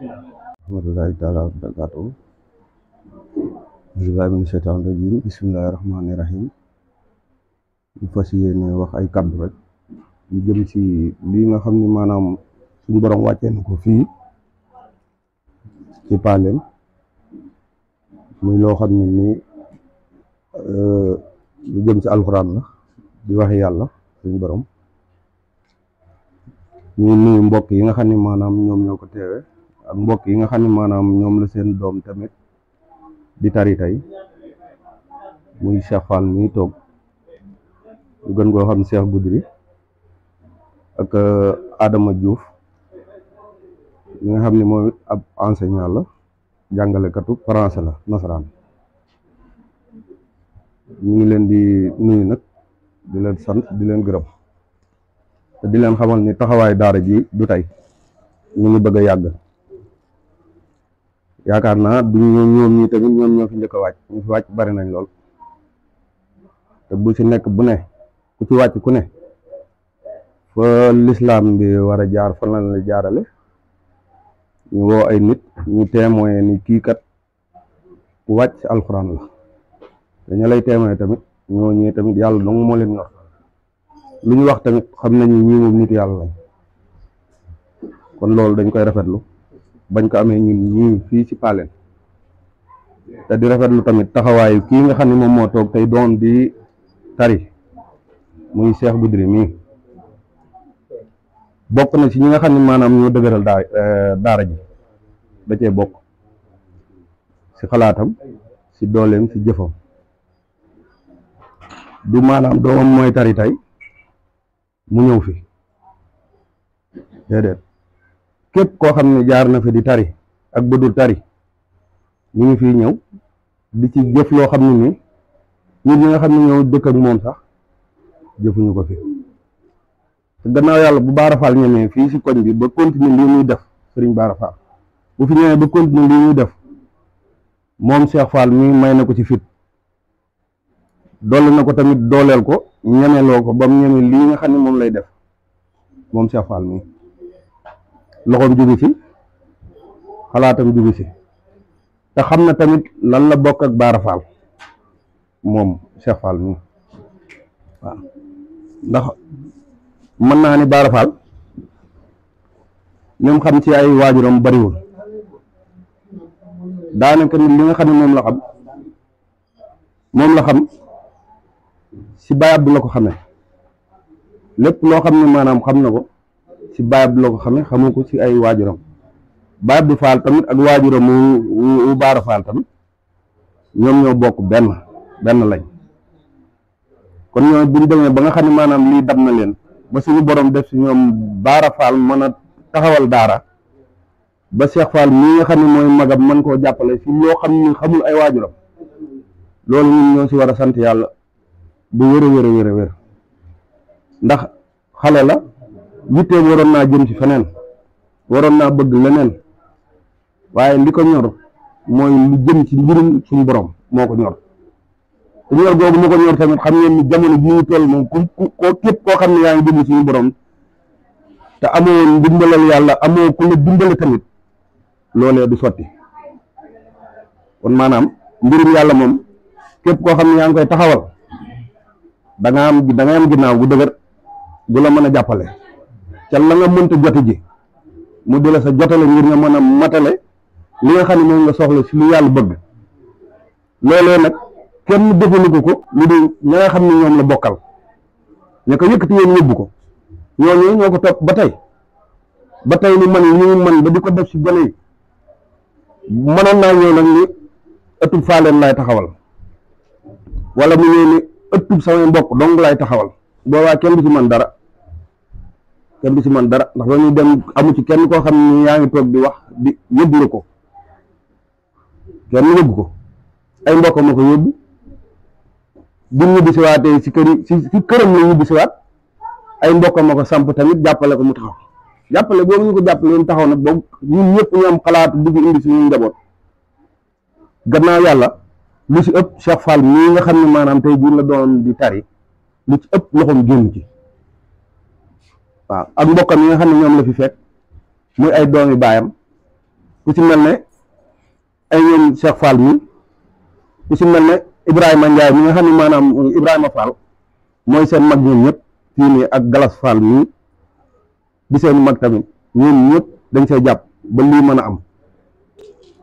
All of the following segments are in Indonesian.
rahmatullahi taala wa barakaatu bismillahi min shaytaan rajim bismillahi rahmaani rahim ñu fas yéene wax ay kàddu rek. Ñu jëm ci lii nga xam ni maanaam suñu borom wàccee na ko ci Paalem muy lu jëm ci la di waxe yàlla suñu borom. Ñuy nuyu mbokk yi nga xam ne maanaam ñoom ñoo ak mbokk yi nga xam ne maanaam ñoom la seen doom tamit di tari tey muy Cheikh Fall mi toog ñu gën koo xam Cheikh Goudiri ak Adama Diouf mi nga xam ne moom ab enseignant la jàngalekatu français la nasaraan. Ñu ngi leen di nuyu nag di leen sant di leen gërëm te di leen xamal ni taxawaay daara ji du tey ñu ngi bëgg a yàgg yaakaar naa du ñoom ñoom ñi tamit ñoom ñoo fi njëkk a wàcc ñu fi wàcc bari nañ lool. Te bu ci nekk bu ne ku ci wàcc ku ne fa lislaam bi war a jaar fa lañ la jaarale. Ñu woo ay nit ñu témoin ni kii kat ku wàcc alxuraan la. Dañu lay témoin tamit ñoo ñii tamit yàlla dong moo leen ñor. Lu ñu wax tamit xam nañu ñii moom nit yàlla lañ. Kon loolu dañ koy rafetlu. Bañ ko amee ñun ñii fii ci Paalem te di rafetlu tamit taxawaayu kii nga xam ne moom moo toog tey doon di tari muy Cheikh Goudiri mii. Bokk na ci ñi nga xam ne maanaam ñoo dëgëral daa daara ji. Da cee bokk. Ci xalaatam ci dooleem ci jëfam. Du maanaam doomam mooy tari tey mu ñëw fi. Déedéet képp koo xam ne jaar na fi di tari ak bëdul tari ñu ngi fii ñëw di ci jëf loo xam ne nii ñun ñi nga xam ne ñëw dëkk ak moom sax jëfuñu ko fi. Te gannaaw yàlla bu Baara Fall ñemee fii si koñ bi ba continuer lii muy def Serigne Baara Fall bu fi ñemee ba continuer lii def moom Cheikh mi may na ko ci fit. Dolli na ko tamit dooleel ko ñemeloo ko ba mu ñeme lii nga xam ne moom lay def moom Cheikh Fall mi. Loxoom jugu ci xalaatam jugu ci te xam na tamit lan la bokk ak Baara moom Cheikh Fall mi. Ndax mën naa ni Baara Fall ñoom xam ci ay waajuram bariwul. Daanaka nit li nga xam ne moom la xam moom la xam ci Baye Abdou la ko xamee. Lépp loo xam ne maanaam xam na ko ci Baye Abdou la ko xamee xamu ko ci ay waajuram. Baye Abdou Fall tamit ak waajuram wu wu Baara Fall tamit ñoom ñoo bokk benn benn lañ. Kon ñoo buñ demee ba nga xam ne maanaam lii dab na leen ba suñu borom def ci ñoom Baara Fall mën a taxawal daara ba Cheikh Fall mii nga xam ne mooy magam mën koo jàppale ci loo xam ne xamul ay waajuram. Loolu ñun ñoo ci war a sant yàlla bu wér a wér. Ndax xale la yitteem waroon naa jëm ci feneen waroon naa bëgg leneen waaye li ko ñor mooy lu jëm ci mbirum suñu borom moo ko ñor. Te ñor googu moo ko ñor tamit xam ngeen ni jamono bi ñu toll moom képp koo xam ne yaa ngi jëm suñu borom te amoo ndimbalal yàlla amoo ku la tamit loolee du sotti. Kon maanaam mbirum yàlla moom képp koo xam ne yaa ngi koy taxawal da nga am da nga am ginnaaw gu dëgër gu la mën a jàppale. Ca la nga mënta jote ji mu di la sa jotale ngir nga mën a matale li nga xam ne nga soxla si lu yàlla bëgg. Loolee nag kenn defalu ko ko lu ña nga xam ne ñoom la bokkal. Ña ko yëkkati woon yóbbu ko. Ñooñu ñoo ko topp ba tey. Ba tey ni man ñu man ba di ko def si gone yi. Naa ñëw nag ni ëttub faaleen laay taxawal. Wala mu ñëw ni ëttub samay mbokk dong laay taxawal. Boobaa kenn du ci man dara kenn du ci man dara ndax ba dem amu ci kenn koo xam ne yaa ngi toog di wax di yóbbu ko kenn yóbbu ko ay mbokk ma ko yóbbu bu ñibbi si waatee si kër si si këram la ñibbi si waat ay mbokk ma ko samp tamit jàppale ko mu taxaw jàppale boobu ñu ko jàppale woon taxaw nag boobu ñun ñëpp ñu am xalaatu dugg indi suñu njaboot gannaaw yàlla lu ci ëpp Cheikh Fall mii nga xam ne maanaam tey jii la doon di tari. Lu ci ëpp loxoom génn ci waaw ak mbokkam yi nga xam ne ñoom la fi fekk muy ay doomi baayam ku ci mel ne ay ñoom Cheikh Fall mi ku ci mel ne Ibrahima Ndiaye mi nga xam ne maanaam Ibrahima Fall mooy seen mag ñoom ñëpp fii nii ak Galas Fall mii di seen mag tamit ñoom ñëpp dañ see jàpp ba lii mën a am.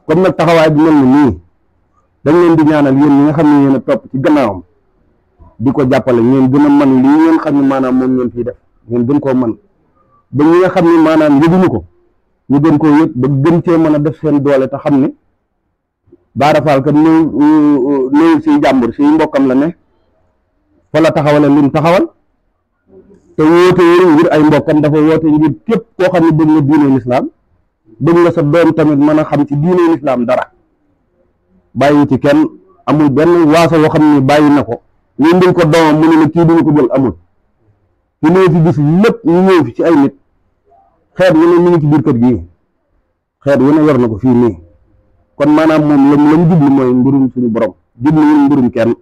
Comme nag taxawaay bi mel ni nii dañ leen di ñaanal yéen ñi nga xam ne yéen a topp ci gannaawam di ko jàppale ngeen gën a man lii ngeen xam ne maanaam moom ngeen fii def ngeen gën koo man ba ñi nga xam ne maanaam yëguñu ko ñu gën koo yëg ba gën cee mën a def seen doole te xam ne Bara Fall kat si jàmbur si mbokkam la ne. Fa la taxawale lim taxawal. Te woote wëru ngir ay mbokkam dafa woote ngir képp koo xam ne bëgg nga diine lislaam bëgg nga sa doom tamit mën a xam ci diine lislaam dara. Bàyyi ci kenn amul benn waaso woo xam ne bàyyi na ko. Ñu ndil ko doomam mu ne la kii duñu ko jël amul. Ci ñëw fi gis lépp ñu ñëw fi ci ay nit. xeet wu ne mi ngi ci biir kër gii xeet wu ne yor na ko fii nii. kon maanaam moom lam lam jublu mooy mbirum suñu borom. jublu wul mbirum kenn.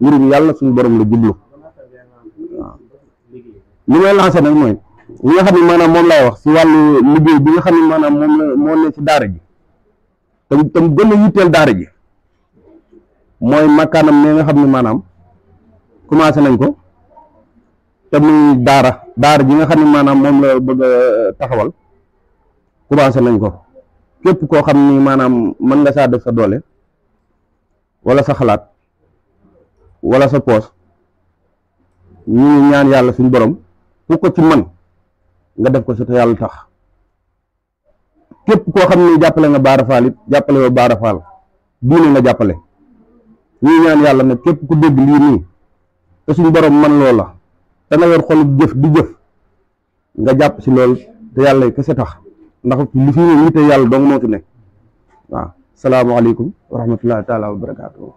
mbirum yàlla suñu borom la jublu. waaw. li may lancé nag mooy li nga xam ne maanaam moom lay wax si wàllu liggéey bi nga xam ne maanaam moom la moo ne ci daara ji. tam tam gën a yitteel daara ji. mooy makkaanam ne nga xam ne maanaam commencé nañ ko te muy daara daara ji nga xam ne maanaam la bëgg taxawal commencé nañ ko. Képp koo xam ni maanaam mën nga saa def sa doole wala sa xalaat wala sa poos ñu ngi ñaan yàlla suñ borom ku ko ci man nga def ko si te yàlla tax. Képp koo ni nga Bara Fall it jàppale wa Bara nga ñu ñaan képp ku dégg borom man loola te nga yor xolu jëf di jëf. nga jàpp si lool te yàlla kese tax. ndax li fi ne nite yàlla dong moo ti nekk. waaw. Salaamaaleykum wa rahmatullahi taala wa barakaatu